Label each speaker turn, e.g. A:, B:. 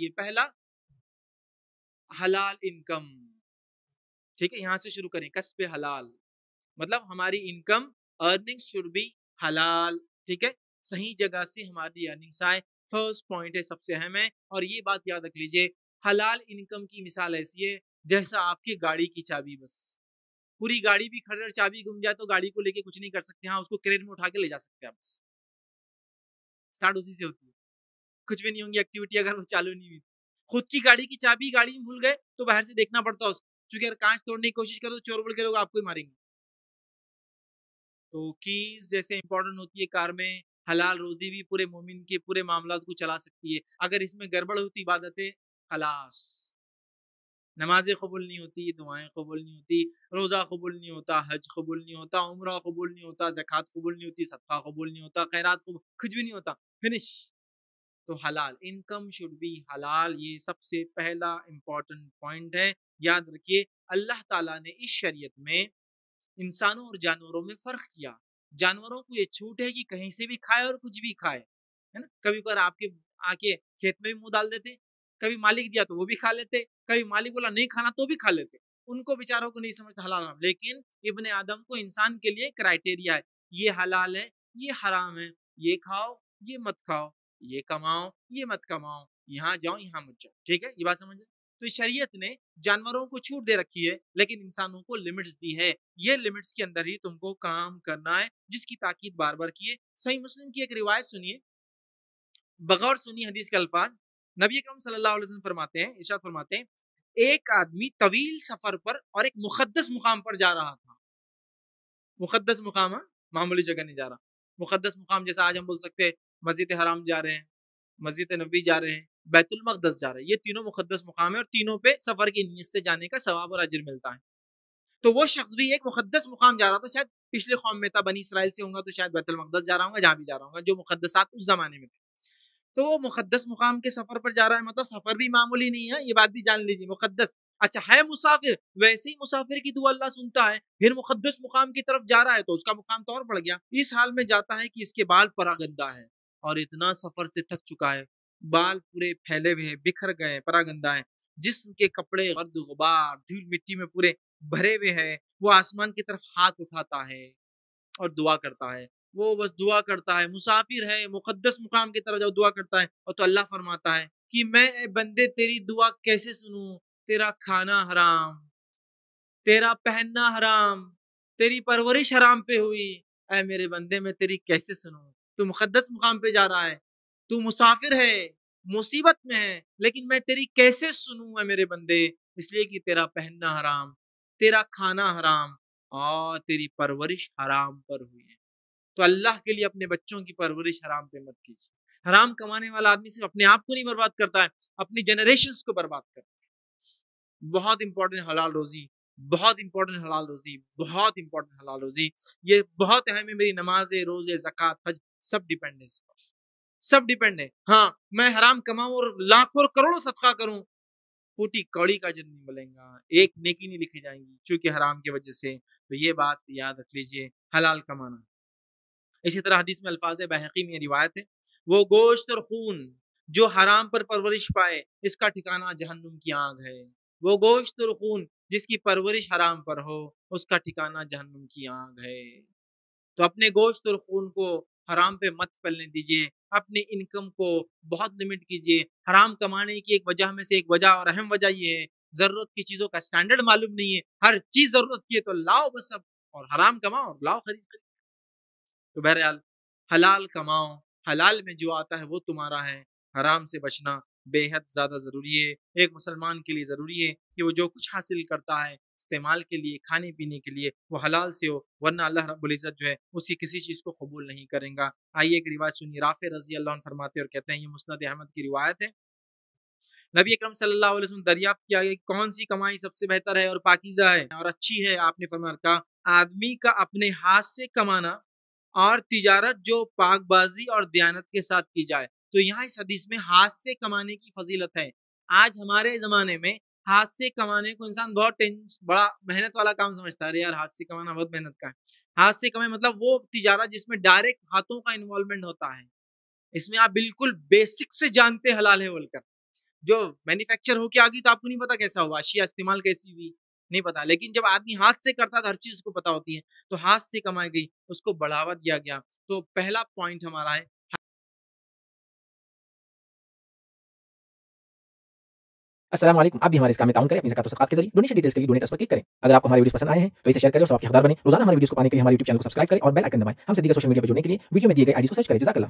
A: یہ پہلا حلال انکم ٹھیک ہے، یہاں سے شروع کریں، کسب حلال۔ مطلب ہماری انکم ارننگ شوڈ بی حلال۔ ٹھیک ہے، صحیح جگہ سے ہماری ارننگس آئے۔ فرسٹ پوائنٹ ہے، سب سے اہم ہے۔ اور یہ بات یاد رکھ لیجیے، حلال انکم کی مثال ایسی ہے جیسا آپ کی گاڑی کی چابی، بس۔ پوری گاڑی بھی کھڑ چابی گم جائے تو گاڑی کو لے کے کچھ نہیں کر سکتے ہاں اس کو کریٹ میں اٹھا کے لے جا سکتے ہیں، بس۔ اسٹارٹ اسی سے ہوتی ہے۔ کچھ بھی نہیں ہوں گی ایکٹیویٹی اگر وہ چالو نہیں ہوئی خود کی گاڑی کی چابی گاڑی میں بھول گئے تو باہر سے دیکھنا پڑتا اس چونکہ اگر کانچ توڑنے کی کوشش کرو تو چور بول کے لوگ آپ کو ہی ماریں گے تو کیز جیسے امپورٹنٹ ہوتی ہے کار میں حلال روزی بھی پورے مومن کے پورے معاملات کو چلا سکتی ہے اگر اس میں گڑبڑ ہوتی عبادتیں خلاص نمازیں قبول نہیں ہوتی دعائیں قبول نہیں ہوتی روزہ قبول نہیں ہوتا حج قبول نہیں ہوتا عمرہ قبول نہیں ہوتا زکوٰۃ قبول نہیں ہوتی صدقہ قبول نہیں ہوتا خیرات قبول کچھ بھی نہیں ہوتا فنش تو حلال انکم شوڈ بی حلال، یہ سب سے پہلا امپورٹنٹ پوائنٹ ہے۔ یاد رکھیے، اللہ تعالیٰ نے اس شریعت میں انسانوں اور جانوروں میں فرق کیا۔ جانوروں کو یہ چھوٹ ہے کہ کہیں سے بھی کھائے اور کچھ بھی کھائے، ہے نا؟ کبھی کبھار آپ کے آ کے کھیت میں بھی منہ ڈال دیتے، کبھی مالک دیا تو وہ بھی کھا لیتے، کبھی مالک بولا نہیں کھانا تو بھی کھا لیتے۔ ان کو بیچاروں کو نہیں سمجھتا حلال، حرام۔ لیکن ابن آدم کو انسان کے لیے کرائٹیریا ہے، یہ حلال ہے، یہ حرام ہے، یہ کھاؤ، یہ مت کھاؤ۔ یہ کماؤ، یہ مت کماؤ، یہاں جاؤ، یہاں مت جاؤ، ٹھیک ہے؟ یہ بات سمجھ تو شریعت نے جانوروں کو چھوٹ دے رکھی ہے، لیکن انسانوں کو لمٹس دی ہے یہ لمٹس کے اندر ہی تم کو کام کرنا ہے، جس کی تاکید بار بار کیے صحیح مسلم کی ایک روایت سنیے۔ بغور سنی حدیث کے الفاظ۔ نبی اکرم صلی اللہ علیہ وسلم فرماتے ہیں، ارشاد فرماتے ہیں، ایک آدمی طویل سفر پر اور ایک مقدس مقام پر جا رہا تھا۔ مقدس مقام ہاں؟ معمولی جگہ نہیں جا رہا۔ مقدس مقام جیسا آج ہم بول سکتے مسجد حرام جا رہے ہیں، مسجد نبی جا رہے ہیں، بیت المقدس جا رہے ہیں، یہ تینوں مقدس مقام ہے اور تینوں پہ سفر کی نیت سے جانے کا ثواب اور اجر ملتا ہے۔ تو وہ شخص بھی ایک مقدس مقام جا رہا تھا، شاید پچھلے قوم میں تھا، بنی اسرائیل سے ہوں گا تو شاید بیت المقدس جا رہا ہوں گا، جہاں بھی جا رہا ہوں گا، جو مقدسات اس زمانے میں تھے۔ تو وہ مقدس مقام کے سفر پر جا رہا ہے مطلب سفر بھی معمولی نہیں ہے، یہ بات بھی جان لیجیے مقدس۔ اچھا ہے مسافر، ویسے ہی مسافر کی دعا اللہ سنتا ہے، پھر مقدس مقام کی طرف جا رہا ہے تو اس کا مقام تو اور بڑھ گیا۔ اس حال میں جاتا ہے کہ اس کے بال پرا گندا ہے۔ اور اتنا سفر سے تھک چکا ہے۔ بال پورے پھیلے ہوئے ہیں بکھر گئے پرا گندا ہے جسم کے کپڑے غرد غبار دھول مٹی میں پورے بھرے ہوئے ہیں۔ وہ آسمان کی طرف ہاتھ اٹھاتا ہے اور دعا کرتا ہے۔ وہ بس دعا کرتا ہے مسافر ہے مقدس مقام کی طرف جب دعا کرتا ہے۔ اور تو اللہ فرماتا ہے کہ میں اے بندے تیری دعا کیسے سنوں؟ تیرا کھانا حرام تیرا پہننا حرام تیری پرورش حرام پہ ہوئی۔ اے میرے بندے میں تیری کیسے سنوں؟ تو مقدس مقام پہ جا رہا ہے۔ تو مسافر ہے، مصیبت میں ہے، لیکن میں تیری کیسے سنوں اے میرے بندے؟ اس لیے کہ تیرا پہننا حرام، تیرا کھانا حرام، اور تیری پرورش حرام پر ہوئی ہے۔ تو اللہ کے لیے اپنے بچوں کی پرورش حرام پہ مت کیجیے۔ حرام کمانے والا آدمی صرف اپنے آپ کو نہیں برباد کرتا ہے، اپنی جنریشنز کو برباد کرتا ہے۔ بہت امپورٹنٹ حلال روزی، بہت امپورٹنٹ حلال روزی، بہت امپورٹنٹ حلال روزی۔ یہ بہت اہم ہے، میری نماز، روزے، زکوٰۃ، حج سب ڈیپینڈ ہے اس پر۔ سب ڈیپینڈ ہے۔ ہاں میں حرام کماؤں اور لاکھوں اور کروڑوں صدقہ کروں پوٹی کوڑی کا جن نہیں ملیں گا۔ ایک نیکی نہیں لکھی جائیں گی چونکہ حرام کی وجہ سے۔ تو یہ بات یاد رکھ لیجیے، حلال کمانا۔ اسی طرح حدیث میں الفاظ بحقی میں روایت ہے، وہ گوشت اور خون جو حرام پر پرورش پائے، اس کا ٹھکانہ جہنم کی آگ ہے۔ وہ گوشت اور خون جس کی پرورش حرام پر ہو، اس کا ٹھکانہ جہنم کی آگ ہے۔ تو اپنے گوشت اور خون کو حرام پہ مت پلنے دیجیے اپنی انکم کو بہت لمٹ کیجیے حرام کمانے کی ایک وجہ میں سے ایک وجہ اور اہم وجہ یہ ہے، ضرورت کی چیزوں کا سٹینڈرڈ معلوم نہیں ہے۔ ہر چیز ضرورت کی ہے تو لاؤ بس اب، اور حرام کماؤ اور لاؤ خرید خرید۔ تو بہرحال، حلال کماؤ، حلال میں جو آتا ہے وہ تمہارا ہے، حرام سے بچنا۔ بے حد زیادہ ضروری ہے۔ ایک مسلمان کے لیے ضروری ہے کہ وہ جو کچھ حاصل کرتا ہے استعمال کے لیے، کھانے پینے کے لیے، وہ حلال سے ہو، ورنہ اللہ رب العزت جو ہے اس کی کسی چیز کو قبول نہیں کریں گا۔ آئیے ایک روایت سنی رافع رضی اللہ عنہ فرماتے اور کہتے ہیں، یہ مسند احمد کی روایت ہے۔ نبی اکرم صلی اللہ علیہ وسلم دریافت کیا کہ کون سی کمائی سب سے بہتر ہے اور پاکیزہ ہے اور اچھی ہے، آپ نے فرمایا، کہا، آدمی کا اپنے ہاتھ سے کمانا اور تجارت جو پاک بازی اور دیانت کے ساتھ کی جائے۔ تو یہاں اس حدیث میں ہاتھ سے کمانے کی فضیلت ہے۔ آج ہمارے زمانے میں ہاتھ سے کمانے کو انسان بہت ٹینس بڑا محنت والا کام سمجھتا ہے۔ یار ہاتھ سے کمانا بہت محنت کا ہے۔ ہاتھ سے کمائے مطلب وہ تجارت جس میں ڈائریکٹ ہاتھوں کا انوالومنٹ ہوتا ہے۔ اس میں آپ بالکل بیسک سے جانتے حلال ہے بول کر جو مینوفیکچر ہو کے آگی تو آپ کو نہیں پتا کیسا ہوا، اشیاء استعمال کیسی ہوئی، نہیں پتا۔ لیکن جب آدمی ہاتھ سے کرتا تو ہر چیز کو پتا ہوتی ہے۔ تو ہاتھ سے کمائی گئی، اس کو بڑھاوا دیا گیا۔ تو پہلا پوائنٹ ہمارا ہے
B: السلام علیکم، آپ بھی ہمارے اس کام میں تعاون کریں، اپنی زکات و صدقات کے ذریعے ڈونیشن ڈیٹیلز کے لیے ڈونیٹ پر کلک کریں۔ اگر آپ کو ہمارے ویڈیوز پسند آئے ہیں، تو اسے شیئر کریں اور آپ کے حقدار بنیں۔ روزانہ ہمارے ویڈیوز کو پانے کے لیے ہمارے یوٹیوب چینل کو سبسکرائب کریں اور بیل آئکن دبائیں۔ ہم سے دیگر سوشل میڈیا پہ جوڑنے کے لیے ویڈیو میں دیے گئے آئی ڈی کو سرچ کریں۔ جزاک اللہ۔